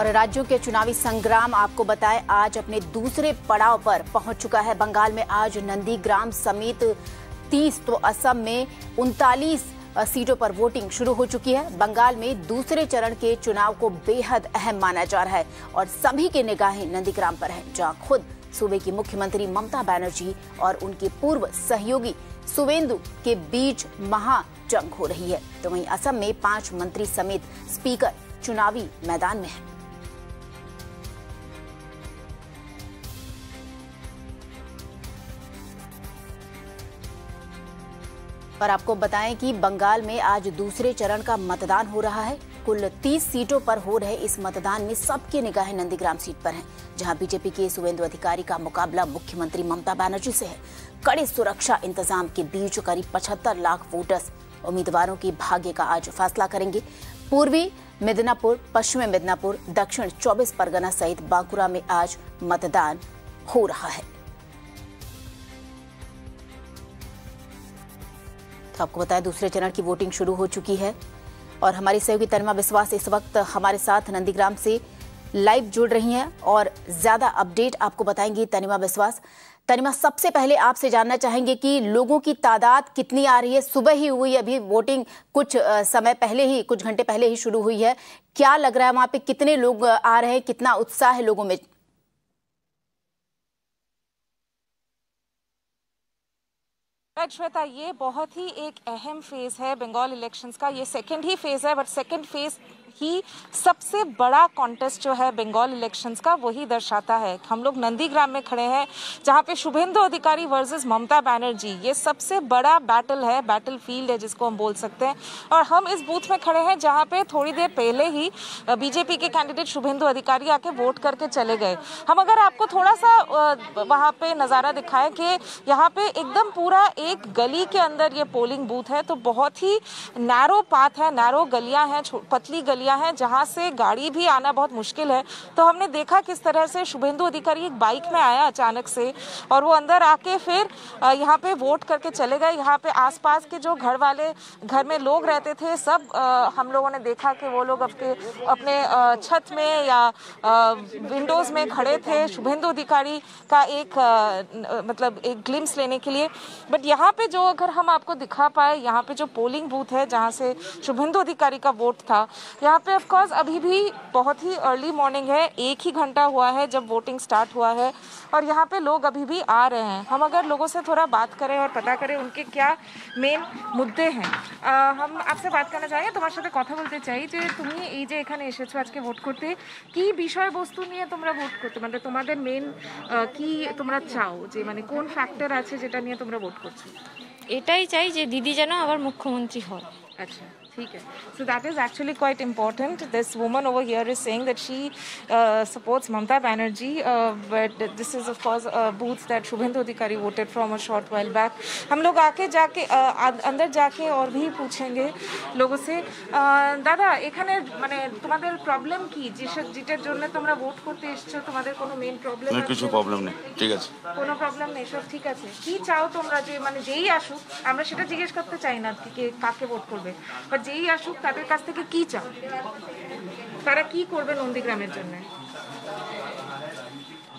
और राज्यों के चुनावी संग्राम आपको बताएँ, आज अपने दूसरे पड़ाव पर पहुँच चुका है बंगाल में। आज नंदीग्राम समेत 30 तो असम में उनतालीस सीटों पर वोटिंग शुरू हो चुकी है। बंगाल में दूसरे चरण के चुनाव को बेहद अहम माना जा रहा है और सभी की निगाहें नंदीग्राम पर है, जहाँ खुद सूबे की मुख्यमंत्री ममता बनर्जी और उनके पूर्व सहयोगी सुवेंदु के बीच महा जंग हो रही है। तो वहीं असम में पाँच मंत्री समेत स्पीकर चुनावी मैदान में है। और आपको बताएँ कि बंगाल में आज दूसरे चरण का मतदान हो रहा है। कुल 30 सीटों पर हो रहे इस मतदान में सबकी निगाहें नंदीग्राम सीट पर हैं, जहाँ बीजेपी के सुवेंदु अधिकारी का मुकाबला मुख्यमंत्री ममता बनर्जी से है। कड़े सुरक्षा इंतज़ाम के बीच करीब 75 लाख वोटर्स उम्मीदवारों के भाग्य का आज फैसला करेंगे। पूर्वी मिदनापुर, पश्चिमी मिदनापुर, दक्षिण 24 परगना सहित बांकुरा में आज मतदान हो रहा है। तो आपको बताया दूसरे चरण की वोटिंग शुरू हो चुकी है। और हमारी सहयोगी तनिमा विश्वास इस वक्त हमारे साथ नंदीग्राम से लाइव जुड़ रही हैं और ज़्यादा अपडेट आपको बताएँगी तनिमा विश्वास तनिमा सबसे पहले आपसे जानना चाहेंगे कि लोगों की तादाद कितनी आ रही है? सुबह ही हुई अभी वोटिंग कुछ समय पहले ही, कुछ घंटे पहले ही शुरू हुई है। क्या लग रहा है वहाँ पे कितने लोग आ रहे हैं? कितना उत्साह है लोगों में? श्वेता, ये बहुत ही एक अहम फ़ेज़ है बंगाल इलेक्शंस का। ये सेकंड ही फ़ेज़ है बट सेकंड फ़ेज़ ही सबसे बड़ा कॉन्टेस्ट जो है बंगाल इलेक्शंस का वही दर्शाता है। हम लोग नंदीग्राम में खड़े हैं, जहाँ पे शुभेंदु अधिकारी वर्सेस ममता बनर्जी। ये सबसे बड़ा बैटल है बैटल फ़ील्ड है जिसको हम बोल सकते हैं। और हम इस बूथ में खड़े हैं, जहाँ पे थोड़ी देर पहले ही बीजेपी के कैंडिडेट शुभेंदु अधिकारी आके वोट करके चले गए। हम अगर आपको थोड़ा सा वहाँ पे नज़ारा दिखाएँ कि यहाँ पे एकदम पूरा एक गली के अंदर ये पोलिंग बूथ है तो बहुत ही नैरो पाथ है नैरो गलियाँ हैं पतली गलियाँ गलियाँ हैं जहाँ से गाड़ी भी आना बहुत मुश्किल है। तो हमने देखा किस तरह से शुभेंदु अधिकारी एक बाइक में आया अचानक से और वो अंदर आके फिर यहाँ पे वोट करके चले गए। यहाँ पे आसपास के जो घर वाले घर में लोग रहते थे, सब हम लोगों ने देखा कि वो लोग अपने अपने छत में या विंडोज़ में खड़े थे। शुभेंदु अधिकारी का एक मतलब एक ग्लिम्स लेने के लिए। बट यहाँ पे जो अगर हम आपको दिखा पाए, यहाँ पे जो पोलिंग बूथ है जहाँ से शुभेंदु अधिकारी का वोट था यहाँ पे ऑफ कोर्स अभी भी बहुत ही अर्ली मॉर्निंग है एक ही घंटा हुआ है जब वोटिंग स्टार्ट हुआ है और यहाँ पे लोग अभी भी आ रहे हैं हम अगर लोगों से थोड़ा बात करें और पता करें उनके क्या मेन मुद्दे हैं आ, हम आपसे बात करना चाहिए তোমার সাথে কথা বলতে চাই যে তুমি এই যে এখানে এসেছো আজকে ভোট করতে কি বিষয়বস্তু নিয়ে তোমরা ভোট করতে মানে তোমাদের মেন কি তোমরা চাও যে মানে কোন ফ্যাক্টর আছে যেটা নিয়ে তোমরা ভোট করছো এটাই চাই যে দিদি যেন আবার মুখ্যমন্ত্রী হয় আচ্ছা So that is actually quite important. This woman over here is saying that she uh, supports Mamta Banerjee, uh, but this is of course a booth that Shubhendu Adhikari voted from a short while back. हम लोग आके जाके अंदर जाके और भी पूछेंगे logo সে দাদা এখানে মানে তোমাদের প্রবলেম কি যেটার জন্য তোমরা ভোট করতে এসেছো তোমাদের কোনো মেইন প্রবলেম না কিছু প্রবলেম নেই ঠিক আছে কোনো প্রবলেম নেই সব ঠিক আছে কি চাও তোমরা যে মানে যেই আসুক আমরা সেটা জিজ্ঞেস করতে চাই না কে কাকে ভোট করবে বাট যেই আসুক তাদের কাছ থেকে কি চাও? তারা কি করবে নন্দীগ্রামের জন্য?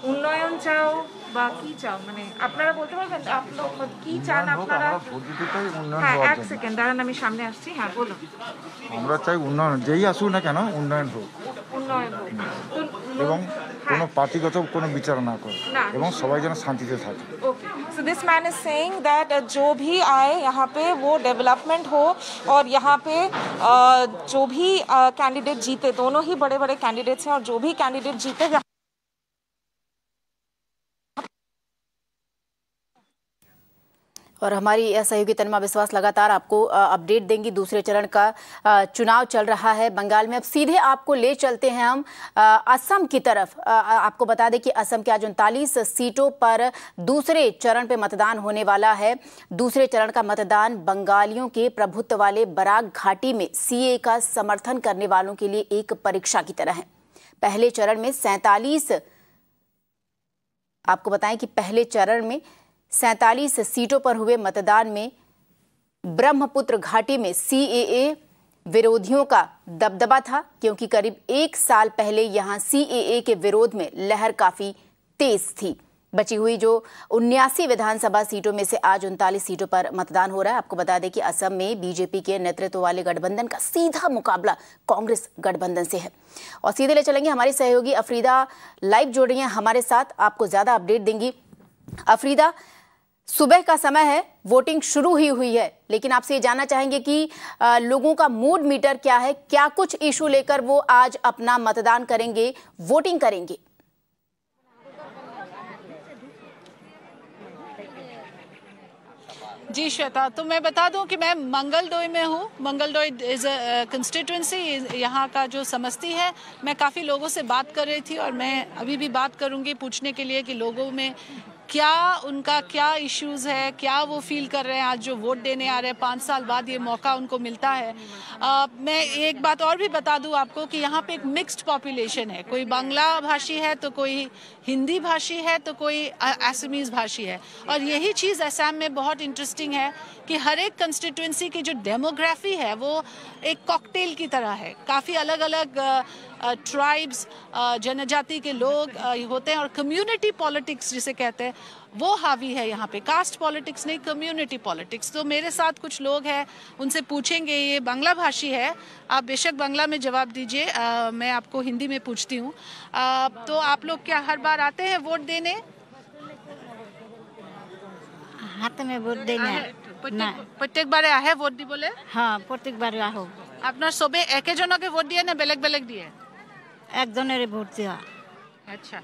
উন্নয়ন চাও বা কি চাও? মানে আপনারা বলতে পারবেন কি চান আপনারা? হ্যাঁ এক সেকেন্ড দাঁড়ান আমি সামনে আসছি। হ্যাঁ বলুন। আমরা চাই উন্নয়ন যেই আসুক না কেন উন্নয়ন হোক। উন্নয়ন হোক। এবং কোনো পার্টিগত কোনো বিচার না করে এবং সবাই যেন শান্তিতে থাকে So this man is saying that uh, जो भी आए यहाँ पे वो डेवलपमेंट हो और यहाँ पे uh, जो भी कैंडिडेट uh, जीते दोनों ही बड़े बड़े कैंडिडेट्स हैं और जो भी कैंडिडेट जीते और हमारी सहयोगी तनमा विश्वास लगातार आपको अपडेट देंगी। दूसरे चरण का चुनाव चल रहा है बंगाल में। अब सीधे आपको ले चलते हैं हम असम की तरफ़। आपको बता दें कि असम के आज उनतालीस सीटों पर दूसरे चरण पे मतदान होने वाला है। दूसरे चरण का मतदान बंगालियों के प्रभुत्व वाले बराक घाटी में सीए का समर्थन करने वालों के लिए एक परीक्षा की तरह है। पहले चरण में सैतालीस, आपको बताएँ कि पहले चरण में सैतालीस सीटों पर हुए मतदान में ब्रह्मपुत्र घाटी में सीएए विरोधियों का दबदबा था, क्योंकि करीब एक साल पहले यहाँ सीएए के विरोध में लहर काफ़ी तेज थी। बची हुई जो उन्यासी विधानसभा सीटों में से आज उनतालीस सीटों पर मतदान हो रहा है। आपको बता दें कि असम में बीजेपी के नेतृत्व वाले गठबंधन का सीधा मुकाबला कांग्रेस गठबंधन से है। और सीधे ले चलेंगे हमारी सहयोगी अफरीदा लाइव जोड़ रही हैं हमारे साथ। आपको ज़्यादा अपडेट देंगी। अफरीदा सुबह का समय है वोटिंग शुरू ही हुई है। लेकिन आपसे ये जानना चाहेंगे कि आ, लोगों का मूड मीटर क्या है? क्या कुछ इशू लेकर वो आज अपना मतदान करेंगे वोटिंग करेंगे? जी श्वेता तो मैं बता दूँ कि मैं मंगलदोई में हूँ। मंगलदोई इज़ कंस्टिट्यूंसी यहाँ का जो समस्ती है मैं काफ़ी लोगों से बात कर रही थी और मैं अभी भी बात करूँगी पूछने के लिए कि लोगों में क्या उनका क्या इश्यूज़ है? क्या वो फील कर रहे हैं आज जो वोट देने आ रहे हैं? पाँच साल बाद ये मौका उनको मिलता है। आ, मैं एक बात और भी बता दूँ आपको कि यहाँ पे एक मिक्स्ड पॉपुलेशन है। कोई बांग्ला भाषी है तो कोई हिंदी भाषी है तो कोई असमीज भाषी है। और यही चीज़ असम में बहुत इंटरेस्टिंग है कि हर एक कंस्टिट्यूंसी की जो डेमोग्राफी है वो एक कॉकटेल की तरह है। काफ़ी अलग अलग ट्राइब्स जनजाति के लोग होते हैं और कम्युनिटी पॉलिटिक्स जिसे कहते हैं वो हावी है यहाँ पे कास्ट पॉलिटिक्स नहीं कम्युनिटी पॉलिटिक्स तो मेरे साथ कुछ लोग हैं उनसे पूछेंगे ये बांग्ला भाषी है आप बेशक बांग्ला में जवाब दीजिए मैं आपको हिंदी में पूछती हूँ तो आप लोग क्या हर बार आते हैं वोट देने হাতে মে ভোট দেই না প্ৰত্যেকবাৰে আহে ভোট দিবলৈ হ্যাঁ প্রত্যেকবারে আহো আপোনাৰ চবে একেজনকে ভোট দিয়ে নে বেলেগ বেলেগ দিয়ে একজনের ভোট দেওয়া अच्छा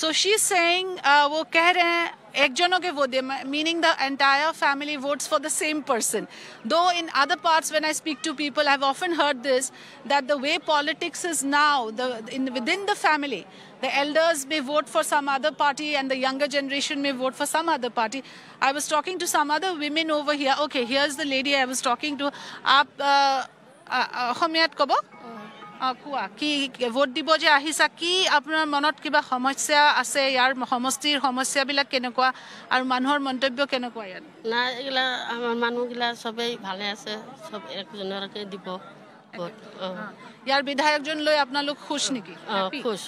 सो शी सेइंग वो कह रहे हैं एक जनों के vote meaning the entire family votes for the same person though in other parts when I speak to people I have often heard this that the way politics is now the in with in the family the elders may vote for some other party and the younger generation may vote for some other party i was talking to some other women over here okay here's the lady i was talking to aap অসমীয়াত ক'ব অঁ কোৱা কি vote দিব যে আহিছা কি আপোনাৰ মনত কিবা সমস্যা আছে ইয়াৰ সমষ্টিৰ সমস্যাবিলাক কেনেকুৱা আৰু মানুহৰ মন্তব্য কেনেকুৱা ইয়াত নাই এইগিলা আমাৰ মানুহগিলা চবেই ভালে আছে চব একজনকে দিব ভোট অঁ ইয়াৰ বিধায়কজন লৈ আপোনালোক খুচ নেকি অঁ খুচ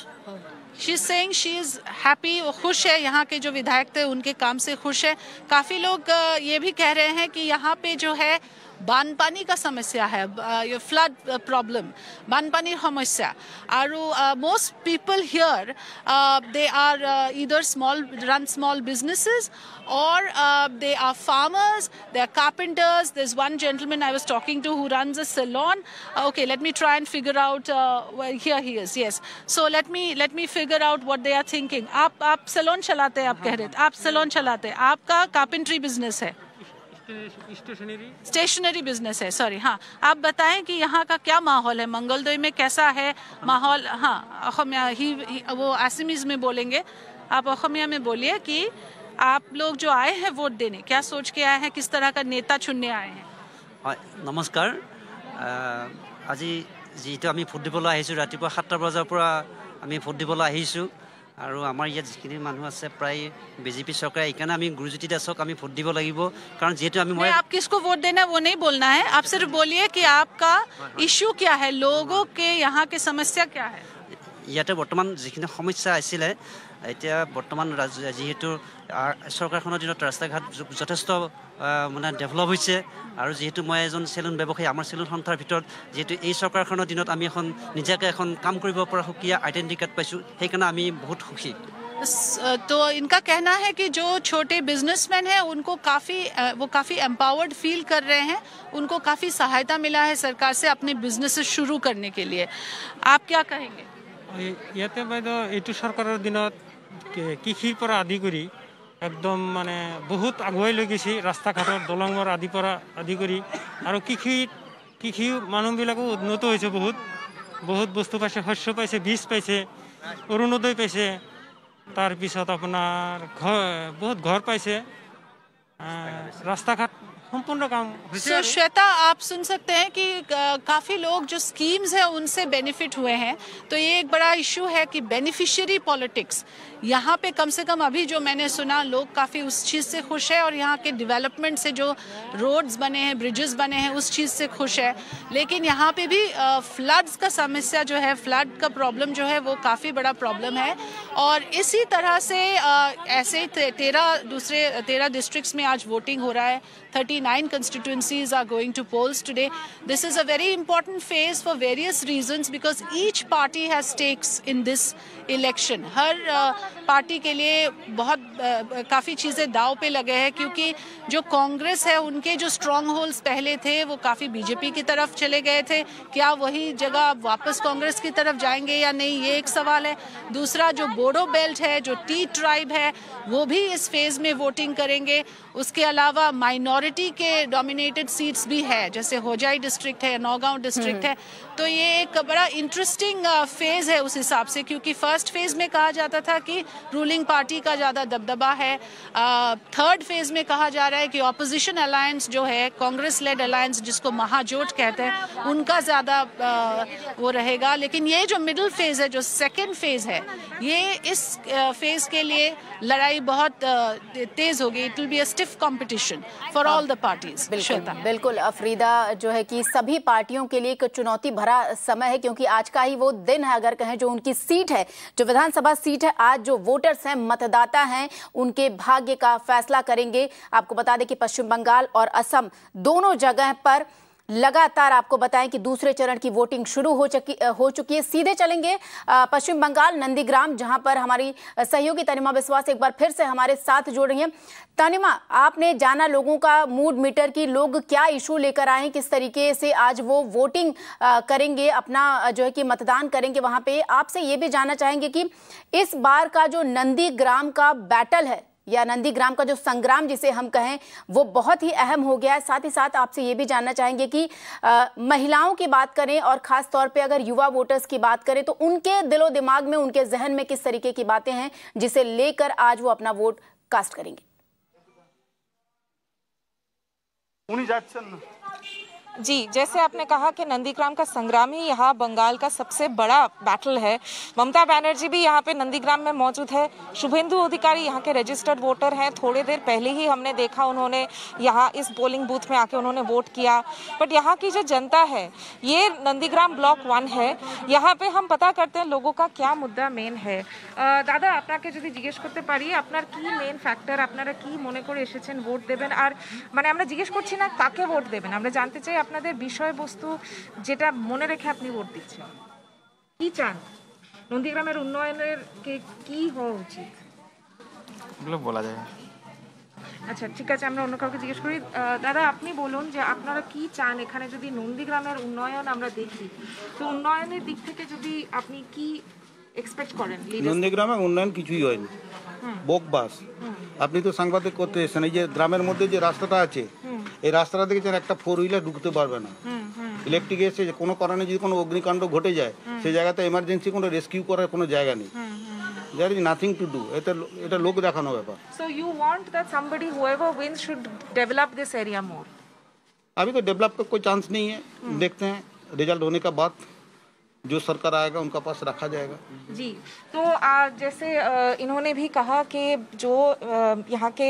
she saying she is happy वो खुश है यहाँ के जो विधायक थे उनके काम से खुश है काफ़ी लोग ये भी कह रहे हैं कि यहाँ पे जो है বানপানী का समस्या है फ्लड प्रॉब्लम बानपानी समस्या और most people here they are इधर small run small businesses or uh, they are farmers, they are carpenters. There's one gentleman I was talking to who runs a salon. Uh, okay, let me try and figure out. Uh, well, here he is. Yes. So let me let me figure out what they are thinking. आप आप salon चलाते हैं आप कह रहे थे आप salon चलाते हैं आपका carpentry business है स्टेशनरी बिजनेस है सॉरी हाँ आप बताएं कि यहाँ का क्या माहौल है मंगलदोई में कैसा है माहौल हाँ अखमिया ही, ही वो आसमीज में बोलेंगे आप अखमिया में बोलिए कि आप लोग जो आए हैं वोट देने क्या सोच के आए हैं किस तरह का नेता चुनने आए हैं হয় নমস্কাৰ আহ, আজি যিহেতু আমি ভোট দিবলৈ আহিছোঁ ৰাতিপুৱা সাতটা বজাৰ পৰা আমি ভোট দিবলৈ আহিছোঁ আৰু আমাৰ ইয়াত যিখিনি মানুহ আছে প্ৰায় বিজেপি চৰকাৰে সেইকাৰণে আমি গুৰুজ্যোতি দাসক আমি ভোট দিব লাগিব কাৰণ যিহেতু আমি মই नहीं, आप किसको वोट देना है वो नहीं बोलना है आप सिर्फ बोलिए कि आपका इश्यू क्या है लोगों के यहाँ की समस्या क्या है ইয়াতে বৰ্তমান যিখিনি সমস্যা আছিলে এতিয়া বৰ্তমান ৰাজ- যিহেতু আ- চৰকাৰখনৰ দিনত ৰাস্তা ঘাট য- যথেষ্ট আহ, মানে ডেভেলপ হৈছে আৰু যিহেতু মই এজন চেলুন ব্যৱসায়ী আমাৰ চেলুন সন্থাৰ ভিতৰত যিহেতু এই চৰকাৰখনৰ দিনত আমি এখন নিজাকৈ এখন কাম কৰিব পৰা সুকীয়া আইডেণ্টি কাৰ্ড পাইছোঁ সেইকাৰণে আমি বহুত সুখী स- तो इनका कहना है कि जो छोटे बिजनेसमैन हैं उनको काफ़ी अ, वो काफ़ी एम्पावर्ड फील कर रहे हैं उनको काफ़ी सहायता मिला है सरकार से अपने बिजनेस शुरू करने के लिए आप क्या कहेंगे এই- ইয়াতে বাইদেউ, এইটো চৰকাৰৰ দিনত কৃষিৰ পৰা আদি কৰি একদম মানে বহুত আগুৱাই লৈ গৈছে ৰাস্তা ঘাটৰ দলঙৰ আদিৰ পৰা আদি কৰি। আৰু কৃষি কৃষি মানুহবিলাকো উন্নত হৈছে বহুত। বহুত বস্তু পাইছে, শস্য পাইছে, বীজ পাইছে, অৰুণোদয় পাইছে। তাৰপিছত আপোনাৰ ঘৰ বহুত ঘৰ পাইছে। रास्ता घाट संपूर्ण काम so, श्वेता आप सुन सकते हैं कि काफ़ी लोग जो स्कीम्स हैं उनसे बेनिफिट हुए हैं। तो ये एक बड़ा इशू है कि बेनिफिशियरी पॉलिटिक्स यहाँ पे कम से कम अभी जो मैंने सुना लोग काफ़ी उस चीज़ से खुश है और यहाँ के डेवलपमेंट से जो रोड्स बने हैं ब्रिजेस बने हैं उस चीज़ से खुश है। लेकिन यहाँ पे भी फ्लड्स का समस्या जो है फ्लड का प्रॉब्लम जो है वो काफ़ी बड़ा प्रॉब्लम है। और इसी तरह से ऐसे तेरह दूसरे, तेरह डिस्ट्रिक्ट्स में आज वोटिंग हो रहा है। 39 constituencies are going to polls today. This is a very important phase for various reasons because each party has stakes in this election. हर पार्टी के लिए बहुत काफ़ी चीज़ें दाव पे लगे हैं क्योंकि जो कांग्रेस है, उनके जो स्ट्रॉन्ग होल्ड्स पहले थे, वो काफ़ी बीजेपी की तरफ़ चले गए थे क्या वही जगह अब वापस कांग्रेस की तरफ़ जाएँगे या नहीं, ये एक सवाल है दूसरा, जो बोडो बेल्ट है, जो टी ट्राइब है, वो भी इस फ़ेज़ में वोटिंग करेंगे उसके अलावा माइनॉरिटी के डोमिनेटेड सीट्स भी है जैसे होजाई डिस्ट्रिक्ट है नौगांव डिस्ट्रिक्ट है। तो ये एक बड़ा इंटरेस्टिंग फ़ेज़ है उस हिसाब से क्योंकि फ़र्स्ट फ़ेज़ में कहा जाता था कि रूलिंग पार्टी का ज़्यादा दबदबा है। थर्ड फ़ेज़ में कहा जा रहा है कि ऑपोजिशन अलायंस जो है कांग्रेस लेड अलायंस जिसको महाजोट कहते हैं उनका ज़्यादा वो रहेगा। लेकिन ये जो मिडिल फ़ेज़ है जो सेकेंड फ़ेज़ है ये इस फ़ेज़ के लिए लड़ाई बहुत तेज होगी। It will be a stiff competition for all the parties बिल्कुल बिल्कुल। अफरीदा जो है कि सभी पार्टियों के लिए एक चुनौती भरा समय है क्योंकि आज का ही वो दिन है अगर कहें जो उनकी सीट है जो विधानसभा सीट है आज जो वोटर्स हैं मतदाता हैं उनके भाग्य का फैसला करेंगे। आपको बता दें कि पश्चिम बंगाल और असम दोनों जगह पर लगातार आपको बताएँ कि दूसरे चरण की वोटिंग शुरू हो चुकी हो चुकी है, सीधे चलेंगे पश्चिम बंगाल, नंदीग्राम, जहाँ पर हमारी सहयोगी तनिमा विश्वास एक बार फिर से हमारे साथ जुड़ रही हैं। तनिमा, आपने जाना लोगों का मूड मीटर की, लोग क्या इशू लेकर आए किस तरीके से आज वो वोटिंग करेंगे, अपना जो है कि मतदान करेंगे वहाँ पे? आपसे ये भी जानना चाहेंगे कि इस बार का जो नंदीग्राम का बैटल है या नंदीग्राम का जो संग्राम जिसे हम कहें वो बहुत ही अहम हो गया है। साथ ही साथ आपसे ये भी जानना चाहेंगे कि आ, महिलाओं की बात करें और ख़ास तौर पे अगर युवा वोटर्स की बात करें तो उनके दिलो दिमाग में उनके जहन में किस तरीके की बातें हैं जिसे लेकर आज वो अपना वोट कास्ट करेंगे? जी जैसे आपने कहा कि नंदीग्राम का संग्राम ही यहाँ बंगाल का सबसे बड़ा बैटल है ममता बनर्जी भी यहाँ पे नंदीग्राम में मौजूद है शुभेंदु अधिकारी यहाँ के रजिस्टर्ड वोटर हैं थोड़ी देर पहले ही हमने देखा उन्होंने यहाँ इस पोलिंग बूथ में आके उन्होंने वोट किया बट यहाँ की जो जनता है ये नंदीग्राम ब्लॉक वन है यहाँ पे हम पता करते हैं लोगों का क्या मुद्दा মেন है আহ, দাদা আপনাকে যদি জিজ্ঞেস করতে পারি আপনার কি মেন ফ্যাক্টর আপনারা কি মনে করে এসেছেন ভোট দেবেন আর মানে আমরা জিজ্ঞেস করছি না কাকে ভোট দেবেন আমরা জানতে চাই আপনাদের বিষয়বস্তু যেটা মনে রেখে আপনি ভোট দিচ্ছেন? কি চান? নন্দীগ্রামের উন্নয়নের কে কি হওয়া উচিত? এগুলো বলা যায়। আচ্ছা ঠিক আছে আমরা অন্য কাউকে জিজ্ঞেস করি। দাদা আপনি বলুন যে আপনারা কি চান? এখানে যদি নন্দীগ্রামের উন্নয়ন আমরা দেখি তো উন্নয়নের দিক থেকে যদি আপনি কি এক্সপেক্ট করেন? নন্দীগ্রামে উন্নয়ন কিছুই হয়নি। বকবাস। আপনি তো সাংবাদিক করতে এসেছেন এই যে গ্রামের মধ্যে যে রাস্তাটা আছে এই রাস্তাটা দেখেছেন একটা ফোর হুইলার ঢুকতে পারবে না ইলেকট্রিক এসে যে কোনো কারণে যদি কোনো অগ্নিকাণ্ড ঘটে যায় সেই জায়গাতে এমার্জেন্সি কোনো রেস্কিউ করার কোনো জায়গা নেই there is nothing to do এটা লো- এটা লোক দেখানো ব্যাপার So you want that somebody, whoever wins, should develop this area more. अभी तो डेवलप का कोई चांस नहीं है देखते हैं रिजल्ट होने का बाद जो सरकार आएगा उनका पास रखा जाएगा जी तो आ, जैसे आ, इन्होंने भी कहा कि जो आ, यहाँ के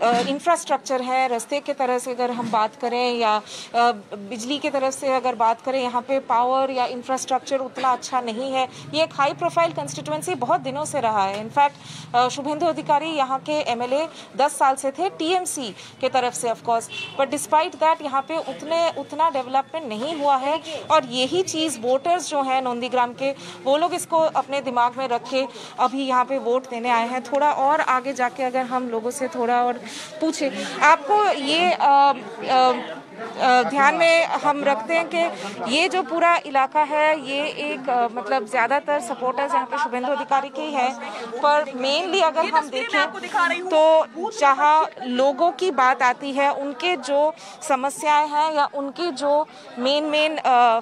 इंफ्रास्ट्रक्चर है, रास्ते के तरह से अगर हम बात करें या बिजली के तरफ़ से अगर बात करें, यहाँ पे पावर या इंफ्रास्ट्रक्चर उतना अच्छा नहीं है। ये एक हाई प्रोफ़ाइल कंस्टिट्यूंसी बहुत दिनों से रहा है। इनफैक्ट शुभेंदु अधिकारी यहाँ के एमएलए 10 साल से थे टीएमसी के तरफ़ से ऑफकोर्स बट डिस्पाइट दैट यहाँ पे उतने, उतना डेवलपमेंट नहीं हुआ है। और यही चीज़ वोटर्स जो हैं नंदीग्राम के, वो लोग इसको अपने दिमाग में रख के अभी यहाँ पे वोट देने आए हैं। थोड़ा और आगे जाके अगर हम लोगों से थोड़ा और पूछे। आपको ये आ, अ, ध्यान में हम रखते हैं कि ये जो पूरा इलाका है ये एक अ, मतलब ज़्यादातर सपोर्टर्स यहाँ पे शुभेंदु अधिकारी के ही हैं पर मेनली अगर हम देखें तो जहाँ लोगों की बात आती है उनके जो समस्याएं हैं या उनके जो मेन मेन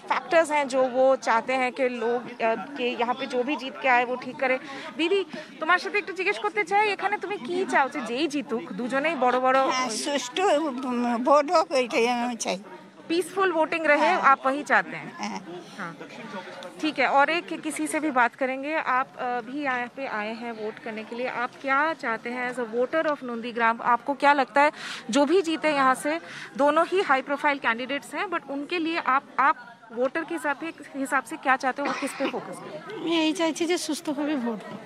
फैक्टर्स हैं जो वो चाहते हैं कि लोग अ, कि यहाँ पे जो भी जीत के आए वो ठीक करे দিদি তোমার সাথে একটু জিজ্ঞেস করতে চাই এখানে তুমি কি চাও যে যেই জিতুক দুজনেই বড় বড় সুষ্ঠু ভোট হোক এইটাই আমি চাই पीसफुल वोटिंग रहे आप वही चाहते हैं हाँ ठीक है और एक किसी से भी बात करेंगे आप अ, भी यहाँ पे आए हैं वोट करने के लिए आप क्या चाहते हैं as a voter of Nandigram आपको क्या लगता है जो भी जीते यहाँ से दोनों ही हाई प्रोफाइल कैंडिडेट्स हैं बट उनके लिए आप आप वोटर के हिसाब से हिसाब से क्या चाहते हो और किस पे फोकस करें আমি এই চাইছি যে সুস্থভাবে ভোট হোক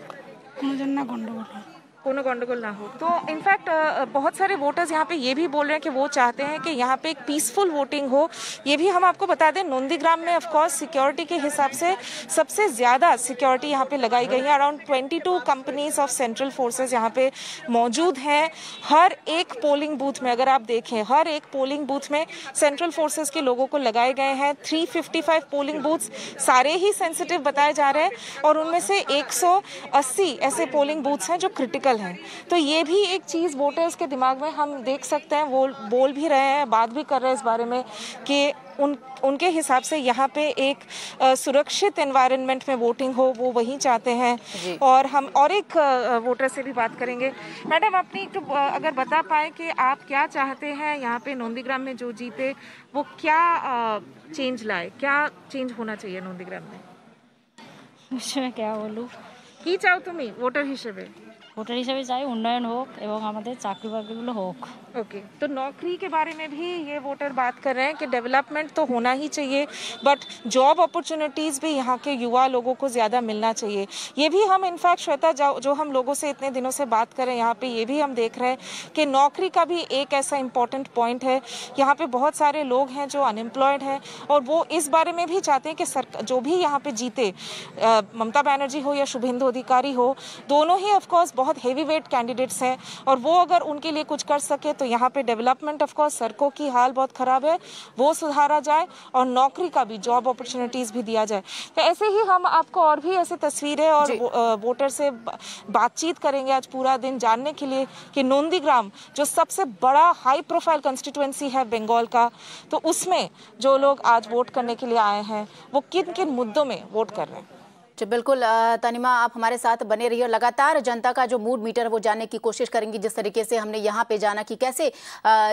কোনো যেন না গন্ডগোল হয় कोनो गंडगोल ना हो। तो इनफैक्ट बहुत सारे वोटर्स यहाँ पे ये भी बोल रहे हैं कि वो चाहते हैं कि यहाँ पे एक पीसफुल वोटिंग हो। ये भी हम आपको बता दें, नंदीग्राम में ऑफ़ कोर्स सिक्योरिटी के हिसाब से सबसे ज़्यादा सिक्योरिटी यहाँ पे लगाई गई है। Around 22 companies of central forces यहाँ पे मौजूद हैं। हर एक पोलिंग बूथ में, अगर आप देखें, हर एक पोलिंग बूथ में सेंट्रल फोर्सेज के लोगों को लगाए गए हैं। 355 पोलिंग बूथ्स सारे ही सेंसिटिव बताए जा रहे हैं। और उनमें से 180 ऐसे पोलिंग बूथ्स हैं जो क्रिटिकल हैं तो ये भी एक चीज़ वोटर्स के दिमाग में हम देख सकते हैं वो बोल भी रहे हैं बात भी कर रहे हैं इस बारे में कि उन उनके हिसाब से यहाँ पे एक अ, सुरक्षित एनवायरनमेंट में वोटिंग हो वो वही चाहते हैं और हम और एक अ, वोटर से भी बात करेंगे मैडम अपनी एक तो अ, अगर बता पाए कि आप क्या चाहते हैं यहाँ पे नंदीग्राम में जो जीते वो क्या चेंज लाए क्या चेंज होना चाहिए नंदीग्राम में বিষয়ে কে বলু কি চাও তুমি ভোটার হিসেবে ভোটার হিসেবে চাই উন্নয়ন হোক এবং আমাদের চাকরি বাকরিগুলো হোক ओके तो नौकरी के बारे में भी ये वोटर बात कर रहे हैं कि डेवलपमेंट तो होना ही चाहिए बट जॉब अपॉर्चुनिटीज़ भी यहाँ के युवा लोगों को ज़्यादा मिलना चाहिए ये भी हम इनफैक्ट श्वेता जो जो हम लोगों से इतने दिनों से बात कर रहे हैं यहाँ पे ये भी हम देख रहे हैं कि नौकरी का भी एक ऐसा इम्पोर्टेंट पॉइंट है यहाँ पे बहुत सारे लोग हैं जो अनएम्प्लॉयड हैं और वो इस बारे में भी चाहते हैं कि सर जो भी यहाँ पे जीते अ, ममता बनर्जी हो या शुभेंदु अधिकारी हो दोनों ही ऑफकोर्स बहुत हेवी वेट कैंडिडेट्स हैं और वो अगर उनके लिए कुछ कर सके तो यहाँ पे डेवलपमेंट ऑफकोर्स सड़कों की हाल बहुत ख़राब है वो सुधारा जाए और नौकरी का भी जॉब अपॉर्चुनिटीज़ भी दिया जाए। तो ऐसे ही हम आपको और भी ऐसे तस्वीरें और वोटर से बातचीत करेंगे आज पूरा दिन जानने के लिए कि नंदीग्राम जो सबसे बड़ा हाई प्रोफ़ाइल कंस्टिट्यूएंसी है बंगाल का तो उसमें जो लोग आज वोट करने के लिए आए हैं वो किन किन मुद्दों में वोट कर रहे हैं? जी, बिल्कुल तनिमा आप हमारे साथ बने रहिए और लगातार जनता का जो मूड मीटर वो जानने की कोशिश करेंगी जिस तरीके से हमने यहाँ पे जाना कि कैसे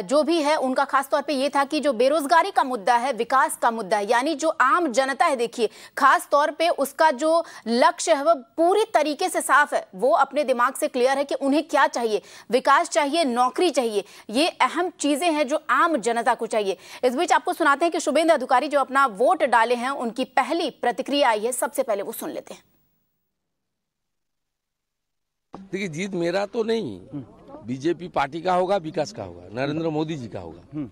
जो भी है उनका खास तौर पे ये था कि जो बेरोजगारी का मुद्दा है, विकास का मुद्दा है, यानी जो आम जनता है, देखिए खास तौर पे उसका जो लक्ष्य है वो पूरी तरीके से साफ़ है। वो अपने दिमाग से क्लियर है कि उन्हें क्या चाहिए? विकास चाहिए, नौकरी चाहिए? ये अहम चीज़ें हैं जो आम जनता को चाहिए। इस बीच आपको सुनाते हैं कि शुभेंद्र अधिकारी जो अपना वोट डाले हैं, उनकी पहली प्रतिक्रिया आई है। सबसे पहले वो सुन लेते हैं। देखिए जीत मेरा तो नहीं बीजेपी पार्टी का होगा विकास का होगा नरेंद्र मोदी जी का होगा।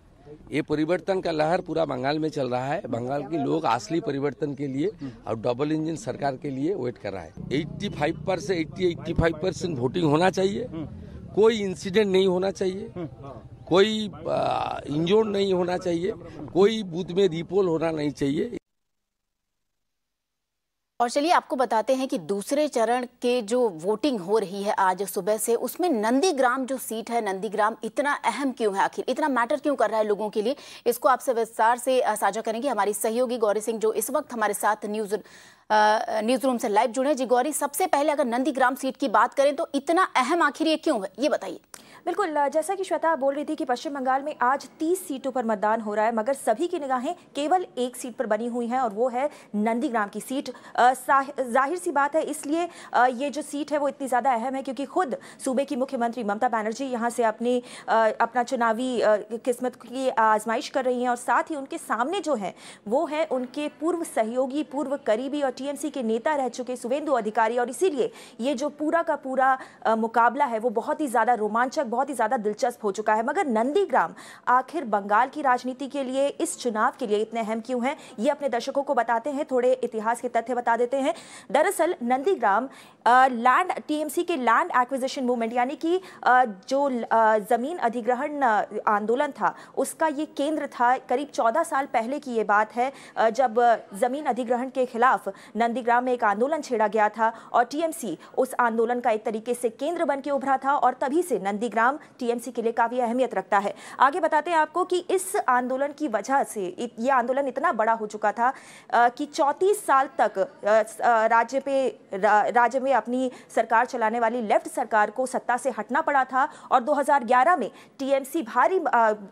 ये परिवर्तन का लहर पूरा बंगाल में चल रहा है। बंगाल के लोग असली परिवर्तन के लिए और डबल इंजन सरकार के लिए वेट कर रहा है। 85 percent eighty eighty five percent voting होना चाहिए। कोई इंसिडेंट नहीं होना चाहिए। कोई इंजोर्ड नहीं होना चाहिए। कोई बूथ में रिपोल होना नहीं चाहिए। और चलिए आपको बताते हैं कि दूसरे चरण के जो वोटिंग हो रही है आज सुबह से, उसमें नंदीग्राम जो सीट है, नंदीग्राम इतना अहम क्यों है आखिर? इतना मैटर क्यों कर रहा है लोगों के लिए? इसको आपसे विस्तार से साझा करेंगे। हमारी सहयोगी गौरी सिंह जो इस वक्त हमारे साथ न्यूज़ न्यूज़ रूम से लाइव जुड़े। जी गौरी, सबसे पहले अगर नंदीग्राम सीट की बात करें तो इतना अहम आखिर ये क्यों है? ये बताइए। बिल्कुल, जैसा कि श्वेता बोल रही थी कि पश्चिम बंगाल में आज 30 सीटों पर मतदान हो रहा है, मगर सभी की निगाहें केवल एक सीट पर बनी हुई हैं और वो है नंदीग्राम की सीट। ज़ाहिर सी बात है, इसलिए ये जो सीट है वो इतनी ज़्यादा अहम है क्योंकि खुद सूबे की मुख्यमंत्री ममता बनर्जी यहाँ से अपनी अपना चुनावी किस्मत की आजमाइश कर रही हैं और साथ ही उनके सामने जो है, वो है उनके पूर्व सहयोगी, पूर्व करीबी और टीएमसी के नेता रह चुके सुवेंदु अधिकारी और इसीलिए ये जो पूरा का पूरा मुकाबला है वो बहुत ही ज़्यादा रोमांचक रोमांचक बहुत ही ज़्यादा दिलचस्प हो चुका है। मगर नंदीग्राम आखिर बंगाल की राजनीति के लिए, इस चुनाव के लिए इतने अहम क्यों हैं? ये अपने दर्शकों को बताते हैं, थोड़े इतिहास के तथ्य बता देते हैं। दरअसल, नंदीग्राम लैंड टीएमसी के लैंड एक्विजिशन मूवमेंट यानी कि जो ज़मीन अधिग्रहण आंदोलन था, उसका ये केंद्र था। करीब 14 साल पहले की ये बात है जब ज़मीन अधिग्रहण के खिलाफ नंदीग्राम में एक आंदोलन छेड़ा गया था और टीएमसी उस आंदोलन का एक तरीके से केंद्र बन के उभरा था और तभी से नंदीग्राम टीएमसी के लिए काफ़ी अहमियत रखता है। आगे बताते हैं आपको कि इस आंदोलन की वजह से इत- ये आंदोलन इतना बड़ा हो चुका था कि 34 साल तक राज्य पे राज्य में अपनी सरकार चलाने वाली लेफ़्ट सरकार को सत्ता से हटना पड़ा था और 2011 में टीएमसी भारी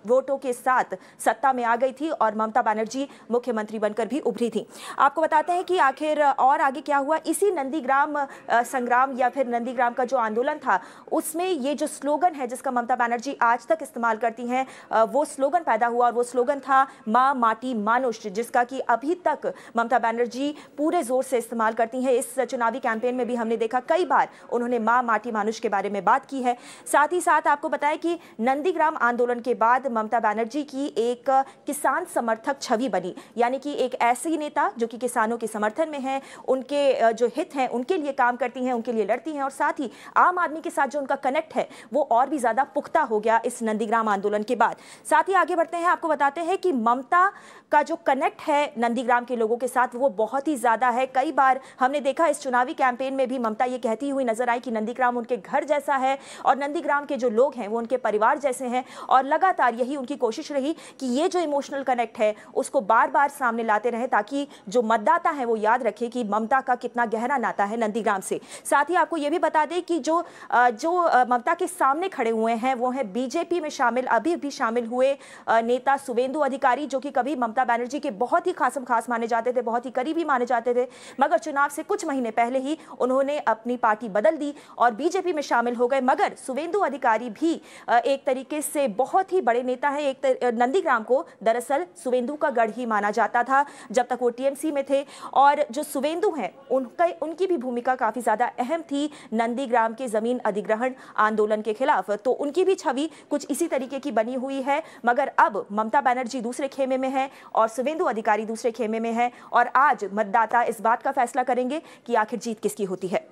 वोटों के साथ सत्ता में आ गई थी और ममता बनर्जी मुख्यमंत्री बनकर भी उभरी थी। आपको बताते हैं कि आखिर और आगे क्या हुआ? इसी नंदीग्राम संग्राम या फिर नंदीग्राम का जो आंदोलन था, उसमें ये जो स्लोगन है जिसका ममता बनर्जी आज तक इस्तेमाल करती हैं। वो स्लोगन पैदा हुआ और वो स्लोगन था, माँ माटी मानुष जिसका कि अभी तक ममता बनर्जी पूरे ज़ोर से इस्तेमाल करती हैं। इस चुनावी कैंपेन में भी हमने देखा कई बार उन्होंने माँ माटी मानुष के बारे में बात की है। साथ ही साथ आपको बताएँ कि नंदीग्राम आंदोलन के बाद ममता बनर्जी की एक किसान समर्थक छवि बनी। यानी कि एक ऐसी नेता जो कि किसानों के समर्थन में है, उनके जो हित हैं, उनके लिए काम करती हैं, उनके लिए लड़ती हैं और साथ ही आम आदमी के साथ जो उनका कनेक्ट है, वो और भी ज़्यादा पुख्ता हो गया इस नंदीग्राम आंदोलन के बाद। साथ ही आगे बढ़ते हैं, आपको बताते हैं कि ममता का जो कनेक्ट है नंदीग्राम के लोगों के साथ, वो बहुत ही ज़्यादा है। कई बार हमने देखा इस चुनावी कैंपेन में भी ममता ये कहती हुई नज़र आई कि नंदीग्राम उनके घर जैसा है और नंदीग्राम के जो लोग हैं, वो उनके परिवार जैसे हैं और लगातार यही उनकी कोशिश रही कि ये जो इमोशनल कनेक्ट है, उसको बार बार सामने लाते रहे ताकि जो मतदाता है, वो याद रखे कि ममता का कितना गहरा नाता है नंदीग्राम से। साथ ही आपको ये भी बता दें कि जो जो ममता के सामने खड़े हुए हैं। वो हैं बीजेपी में शामिल, अभी भी शामिल हुए नेता सुवेंदु अधिकारी, जो कि कभी ममता बनर्जी के बहुत ही खासम खास माने जाते थे, बहुत ही करीबी माने जाते थे। मगर चुनाव से कुछ महीने पहले ही उन्होंने अपनी पार्टी बदल दी और बीजेपी में शामिल हो गए। मगर सुवेंदु अधिकारी भी एक तरीके से बहुत ही बड़े नेता है। एक नंदीग्राम को दरअसल सुवेंदु का गढ़ ही माना जाता था, जब तक वो टीएमसी में थे। और जो सुवेंदु हैं, उनका, उनकी भी भूमिका काफ़ी ज़्यादा अहम थी। नंदीग्राम के ज़मीन अधिग्रहण आंदोलन के खिलाफ। तो उनकी भी छवि कुछ इसी तरीके की बनी हुई है। मगर अब ममता बनर्जी दूसरे खेमे में है और सुवेंदु अधिकारी दूसरे खेमे में है और आज मतदाता इस बात का फैसला करेंगे कि आखिर जीत किसकी होती है।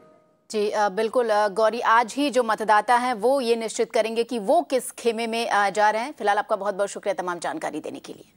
जी बिल्कुल गौरी, आज ही जो मतदाता हैं वो ये निश्चित करेंगे कि वो किस खेमे में जा रहे हैं। फ़िलहाल आपका बहुत बहुत शुक्रिया तमाम जानकारी देने के लिए।